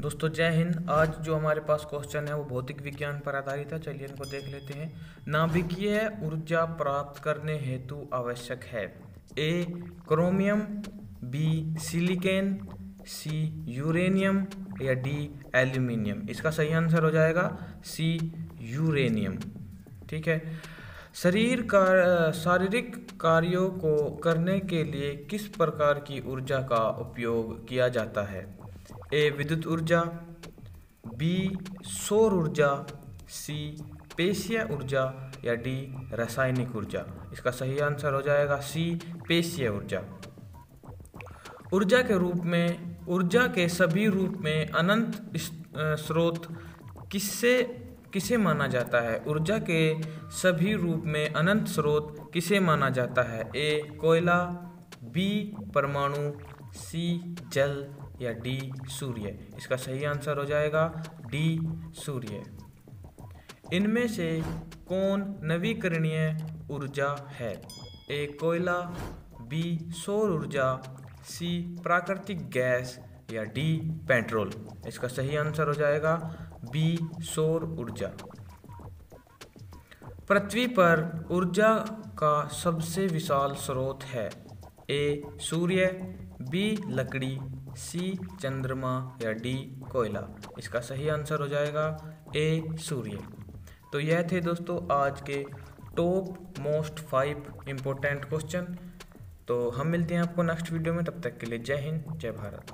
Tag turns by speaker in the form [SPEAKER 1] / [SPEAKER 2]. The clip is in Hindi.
[SPEAKER 1] दोस्तों, जय हिंद। आज जो हमारे पास क्वेश्चन है, वो भौतिक विज्ञान पर आधारित है। चलिए इनको देख लेते हैं। नाभिकीय ऊर्जा प्राप्त करने हेतु आवश्यक है। A, chromium, B, silicon, C, uranium या डी, एल्यूमिनियम। इसका सही आंसर हो जाएगा सी, यूरेनियम। ठीक है? शरीर का, शारीरिक कार्यों को करने के लिए किस प्रकार की ऊर्जा का उपयोग किया जाता है? ए विद्युत ऊर्जा, बी सौर ऊर्जा, सी पेशीय ऊर्जा या डी रासायनिक ऊर्जा। इसका सही आंसर हो जाएगा सी पेशीय ऊर्जा। ऊर्जा के रूप में, ऊर्जा के सभी रूप में अनंत स्रोत किससे, किसे माना जाता है? ऊर्जा के सभी रूप में अनंत स्रोत किसे माना जाता है? ए कोयला, बी परमाणु सी जल या डी सूर्य। इसका सही आंसर हो जाएगा डी सूर्य। इनमें से कौन नवीकरणीय ऊर्जा है? ए कोयला, बी सौर ऊर्जा, सी प्राकृतिक गैस या डी पेट्रोल। इसका सही आंसर हो जाएगा बी सौर ऊर्जा। पृथ्वी पर ऊर्जा का सबसे विशाल स्रोत है ए सूर्य बी लकड़ी, सी चंद्रमा या डी कोयला। इसका सही आंसर हो जाएगा ए सूर्य। तो यह थे दोस्तों आज के top most five important question. तो हम मिलते हैं आपको नेक्स्ट वीडियो में, तब तक के लिए जय हिंद, जय भारत।